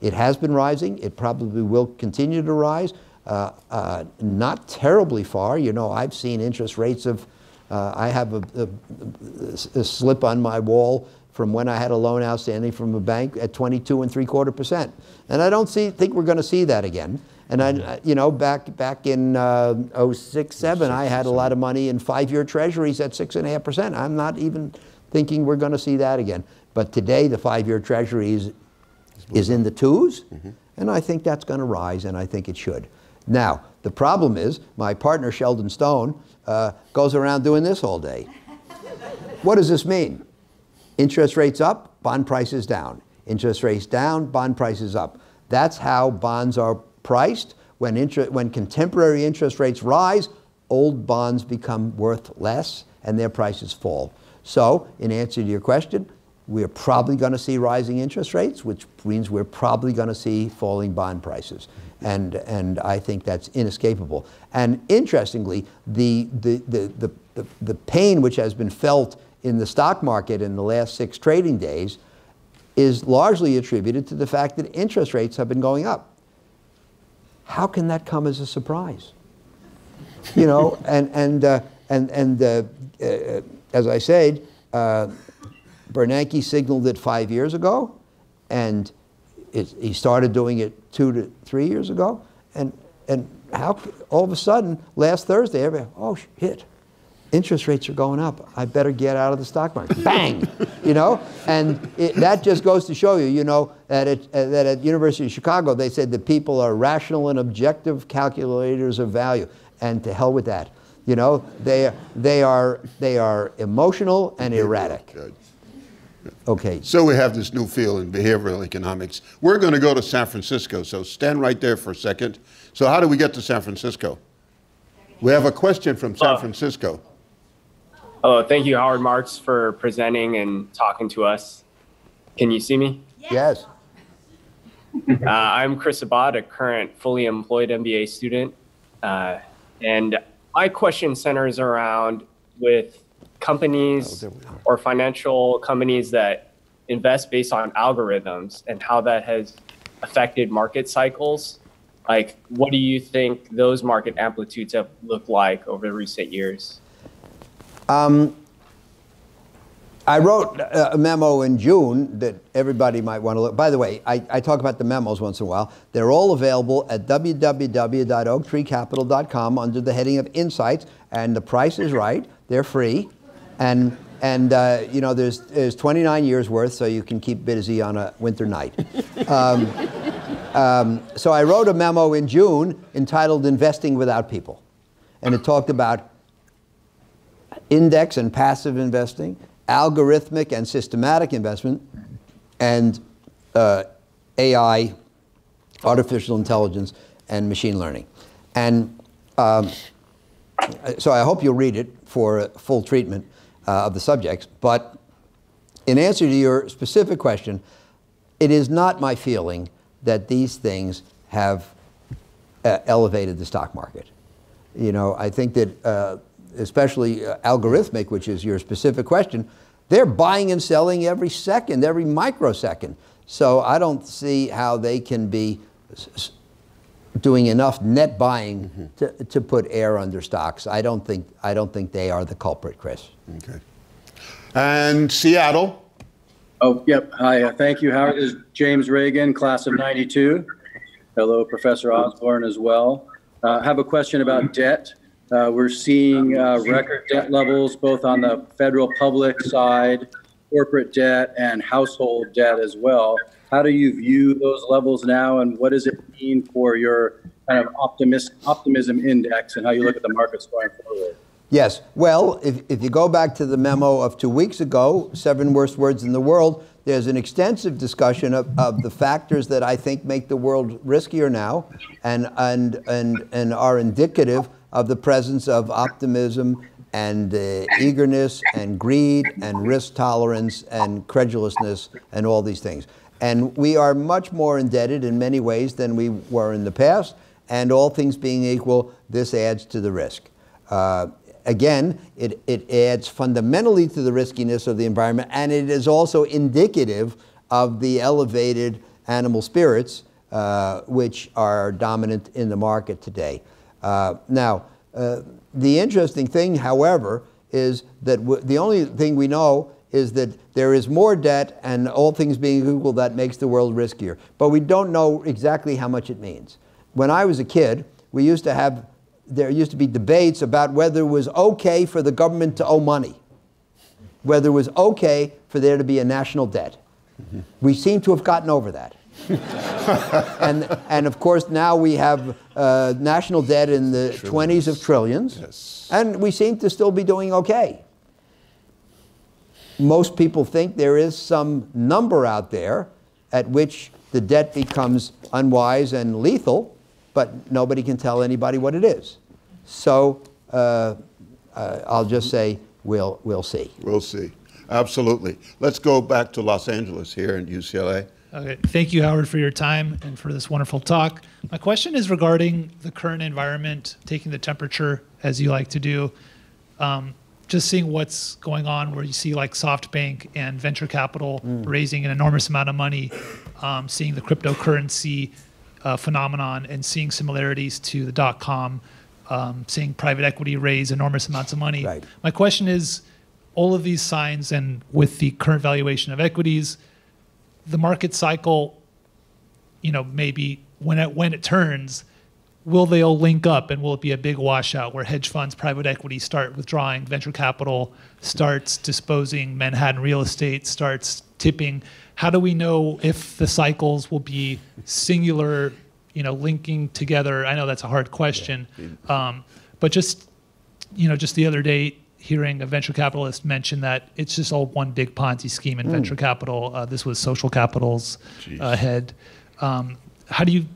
It has been rising. It probably will continue to rise. Uh, uh, not terribly far. You know, I've seen interest rates of, uh, I have a, a, a, slip on my wall from when I had a loan outstanding from a bank at 22 and three quarter percent. And I don't see, think we're going to see that again. And I, you know, back back in uh, 06, 07, I had a lot of money in five-year treasuries at six and a half percent. I'm not even thinking we're going to see that again. But today, the five-year treasury is, is in the 2s mm -hmm. and I think that's going to rise, and I think it should. Now, the problem is my partner Sheldon Stone uh, goes around doing this all day. what does this mean? Interest rates up, bond prices down. Interest rates down, bond prices up. That's how bonds are priced. When, when contemporary interest rates rise, old bonds become worth less and their prices fall. So, in answer to your question, we're probably going to see rising interest rates, which means we're probably going to see falling bond prices. And, and I think that's inescapable. And interestingly, the, the, the, the, the, pain which has been felt in the stock market in the last six trading days is largely attributed to the fact that interest rates have been going up. How can that come as a surprise? You know, and, and, uh, and, and uh, uh, as I said, uh, Bernanke signaled it five years ago, and it, he started doing it two to three years ago, and, and how all of a sudden, last Thursday, everybody, oh shit, interest rates are going up. I better get out of the stock market. Bang! You know? And it, that just goes to show you, you know, that, it, uh, that at University of Chicago, they said that people are rational and objective calculators of value. And to hell with that. You know, they, they, are, they are emotional and erratic. Okay. So we have this new field in behavioral economics. We're going to go to San Francisco, so stand right there for a second. So how do we get to San Francisco? We have a question from San Francisco. Oh, thank you, Howard Marks, for presenting and talking to us. Can you see me? Yes. uh, I'm Chris Abad, a current fully employed MBA student. Uh, and my question centers around with companies oh, or financial companies that invest based on algorithms and how that has affected market cycles. Like, what do you think those market amplitudes have looked like over the recent years? Um, I wrote a memo in June that everybody might want to look. By the way, I, I, talk about the memos once in a while. They're all available at www.oaktreecapital.com under the heading of Insights, and the price is right. They're free, and and uh, you know there's there's 29 years worth, so you can keep busy on a winter night. Um, um, so I wrote a memo in June entitled "Investing Without People," and it talked about index and passive investing, algorithmic and systematic investment, and uh, AI, artificial intelligence, and machine learning. And um, so I hope you'll read it for full treatment uh, of the subjects. But in answer to your specific question, it is not my feeling that these things have uh, elevated the stock market. You know, I think that uh, especially uh, algorithmic, which is your specific question, they're buying and selling every second, every microsecond. So I don't see how they can be doing enough net buying mm-hmm. to, to put air under stocks. I don't think I don't think they are the culprit, Chris. Okay. And Seattle. Oh, yep. Hi. Uh, thank you, Howard. This is James Reagan, class of 92. Hello, Professor Osborne as well. Uh, I have a question about debt. Uh, we're seeing uh, record debt levels both on the federal public side, corporate debt, and household debt as well. How do you view those levels now, and what does it mean for your kind of optimist, optimism index and how you look at the markets going forward? Yes. Well, if, if you go back to the memo of two weeks ago, Seven Worst Words in the World, there's an extensive discussion of, of the factors that I think make the world riskier now and, and, and, and are indicative of the presence of optimism and uh, eagerness and greed and risk tolerance and credulousness and all these things. And we are much more indebted in many ways than we were in the past. And all things being equal, this adds to the risk. Uh, again, it, it adds fundamentally to the riskiness of the environment, and it is also indicative of the elevated animal spirits uh, which are dominant in the market today. Uh, now, uh, the interesting thing, however, is that the only thing we know is that there is more debt, and all things being equal, that makes the world riskier. But we don't know exactly how much it means. When I was a kid, we used to have there used to be debates about whether it was okay for the government to owe money, whether it was okay for there to be a national debt. We seem to have gotten over that. and, and of course, now we have uh, national debt in the trillions. 20s of trillions, yes. and we seem to still be doing okay. Most people think there is some number out there at which the debt becomes unwise and lethal, but nobody can tell anybody what it is. So uh, uh, I'll just say we'll, we'll see. We'll see. Absolutely. Let's go back to Los Angeles here in UCLA. Okay. Thank you, Howard, for your time and for this wonderful talk. My question is regarding the current environment, taking the temperature as you like to do. Um, just seeing what's going on where you see like SoftBank and venture capital mm. raising an enormous amount of money, um, seeing the cryptocurrency uh, phenomenon and seeing similarities to the dot com um, seeing private equity raise enormous amounts of money. Right. My question is, all of these signs and with the current valuation of equities, the market cycle, you know, maybe when it when it turns, will they all link up and will it be a big washout where hedge funds, private equity start withdrawing, venture capital starts disposing, Manhattan real estate starts tipping? How do we know if the cycles will be singular you know, linking together? I know that's a hard question, um, but just, you know, just the other day, hearing a venture capitalist mention that it's just all one big Ponzi scheme in mm. venture capital. Uh, this was social capital's uh, head. Um, how do you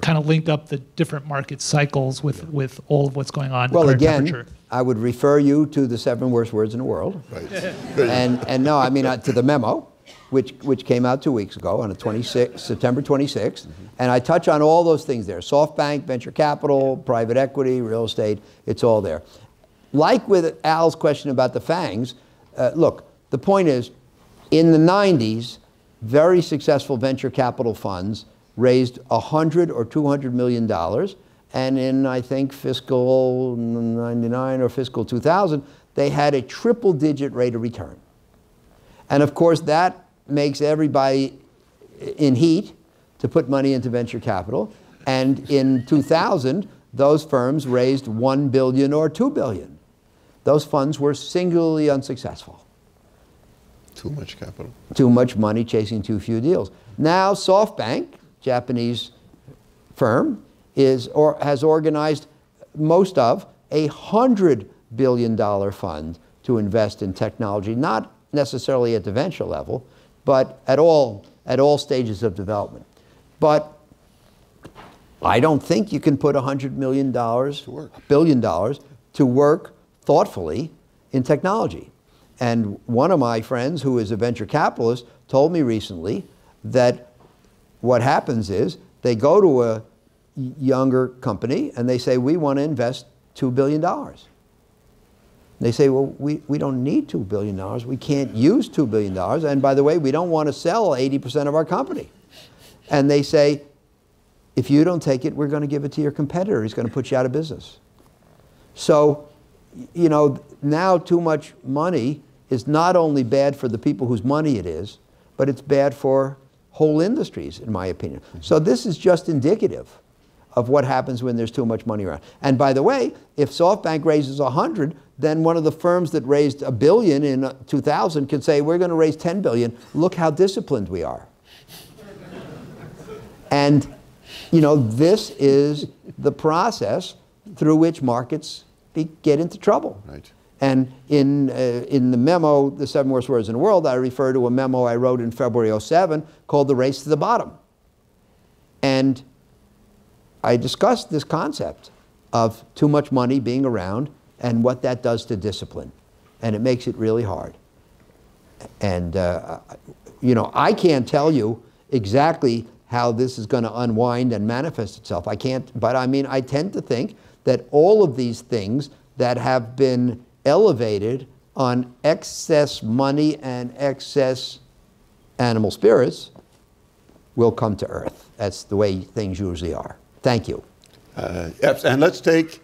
kind of link up the different market cycles with, yeah. with all of what's going on? Well, again, I would refer you to the seven worst words in the world. Right. and, and no, I mean, uh, to the memo which, which came out two weeks ago on the 26th, September 26th. Mm-hmm. And I touch on all those things there SoftBank, venture capital, private equity, real estate, it's all there. Like with Al's question about the FANGs, uh, look, the point is in the 90s, very successful venture capital funds raised 100 or 200 million dollars. And in, I think, fiscal 99 or fiscal 2000, they had a triple digit rate of return. And of course, that makes everybody in heat to put money into venture capital. And in 2000, those firms raised 1 billion or 2 billion. Those funds were singularly unsuccessful. Too much capital. Too much money chasing too few deals. Now SoftBank, Japanese firm, is or has organized most of a hundred billion dollar fund to invest in technology, not necessarily at the venture level, but at all, at all stages of development. But I don't think you can put $100 million, billion dollars, to work thoughtfully in technology. And one of my friends, who is a venture capitalist, told me recently that what happens is they go to a younger company and they say, We want to invest $2 billion. They say, Well, we, we don't need $2 billion. We can't use $2 billion. And by the way, we don't want to sell 80% of our company. And they say, If you don't take it, we're going to give it to your competitor. He's going to put you out of business. So, you know, now too much money is not only bad for the people whose money it is, but it's bad for whole industries, in my opinion. So this is just indicative of what happens when there's too much money around. And by the way, if SoftBank raises 100, then one of the firms that raised a billion in uh, 2000 can say, we're going to raise 10 billion. Look how disciplined we are. and, you know, this is the process through which markets be, get into trouble. Right. And in, uh, in the memo, The Seven Worst Words in the World, I refer to a memo I wrote in February 07 called The Race to the Bottom. And I discussed this concept of too much money being around and what that does to discipline. And it makes it really hard. And, uh, you know, I can't tell you exactly how this is going to unwind and manifest itself. I can't, but I mean, I tend to think that all of these things that have been elevated on excess money and excess animal spirits will come to earth. That's the way things usually are. Thank you. Uh, yes, and let's take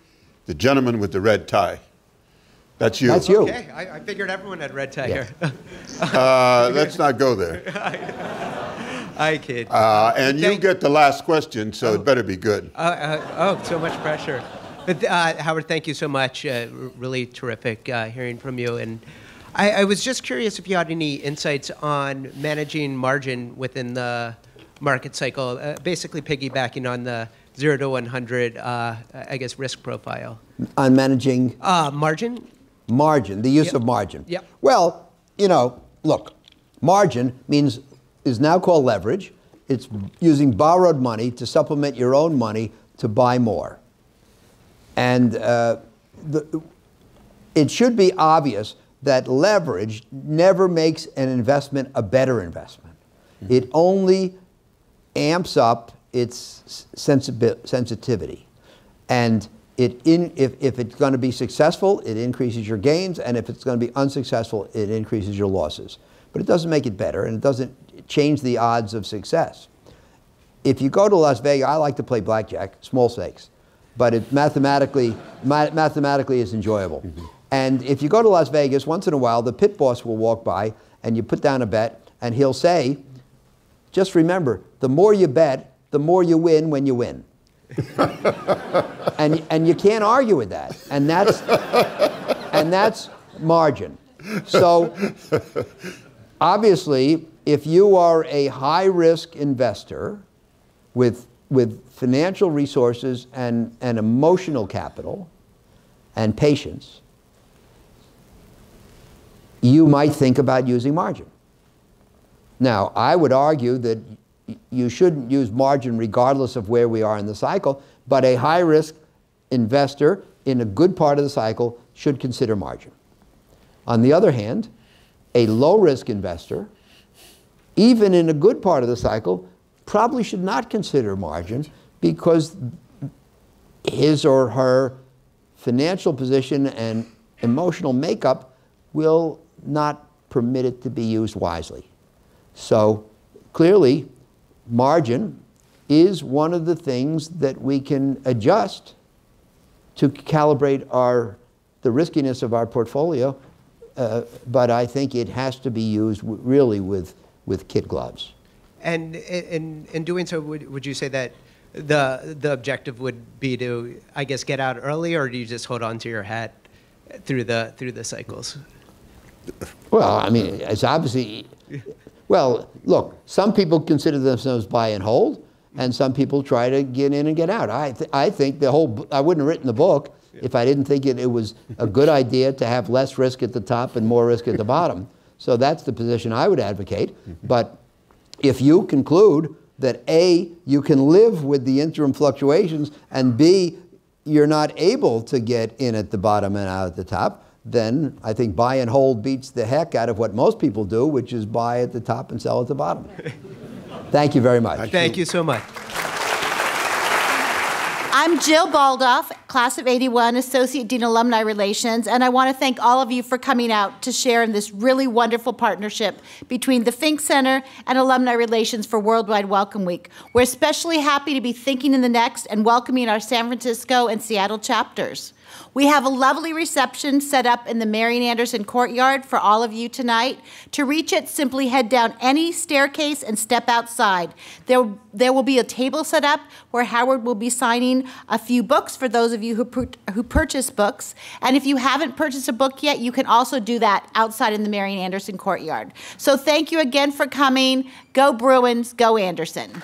the gentleman with the red tie. That's you. That's you. Okay, I, I figured everyone had red tie Yeah. here. Uh, let's not go there. I kid. Uh, and you get the last question, so it better be good. Uh, uh, oh, so much pressure. But uh, Howard, thank you so much. Uh, really terrific uh, hearing from you. And I, I was just curious if you had any insights on managing margin within the market cycle, uh, basically piggybacking on the zero to 100, uh, I guess, risk profile. On managing Uh, margin? margin, the use Yep. of margin. Yep. Well, you know, look, margin means is now called leverage. It's using borrowed money to supplement your own money to buy more. And uh, the, it should be obvious that leverage never makes an investment a better investment. It only amps up its sensitivity. And it in, if, if it's going to be successful, it increases your gains, and if it's going to be unsuccessful, it increases your losses. But it doesn't make it better, and it doesn't change the odds of success. If you go to Las Vegas, I like to play blackjack, small stakes, but it mathematically, ma- mathematically is enjoyable. Mm-hmm. And if you go to Las Vegas, once in a while, the pit boss will walk by, and you put down a bet, and he'll say, just remember, the more you bet, the more you win when you win. and, and you can't argue with that. And that's, and that's margin. So obviously, if you are a high risk investor with, with financial resources and, and emotional capital and patience, you might think about using margin. Now, I would argue that you shouldn't use margin regardless of where we are in the cycle, but a high risk investor in a good part of the cycle should consider margin. On the other hand, a low risk investor, even in a good part of the cycle, probably should not consider margin because his or her financial position and emotional makeup will not permit it to be used wisely. So clearly, margin is one of the things that we can adjust to calibrate our, the riskiness of our portfolio, uh, but I think it has to be used really with, with kid gloves. And in, in doing so, would, would you say that the, the objective would be to, I guess, get out early, or do you just hold on to your hat through the, through the cycles? Well, I mean, it's obviously, well, look, some people consider themselves buy and hold, and some people try to get in and get out. I, th- I think the whole, I wouldn't have written the book if I didn't think it, it was a good idea to have less risk at the top and more risk at the bottom. So that's the position I would advocate. Mm-hmm. But if you conclude that A, you can live with the interim fluctuations, and B, you're not able to get in at the bottom and out at the top, then I think buy and hold beats the heck out of what most people do, which is buy at the top and sell at the bottom. Thank you very much. Thank you so much. I'm Jill Baldoff, class of 81, Associate Dean Alumni Relations, and I want to thank all of you for coming out to share in this really wonderful partnership between the Fink Center and Alumni Relations for Worldwide Welcome Week. We're especially happy to be thinking in the next and welcoming our San Francisco and Seattle chapters. We have a lovely reception set up in the Marion Anderson courtyard for all of you tonight. To reach it, simply head down any staircase and step outside. There, there will be a table set up where Howard will be signing a few books for those of you who, who purchase books. And if you haven't purchased a book yet, you can also do that outside in the Marion Anderson courtyard. So thank you again for coming. Go Bruins, go Anderson.